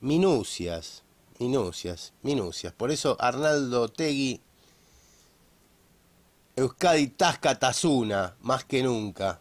minucias, minucias, minucias. Por eso Arnaldo Tegui, Euskadi Tasca Tazuna, más que nunca.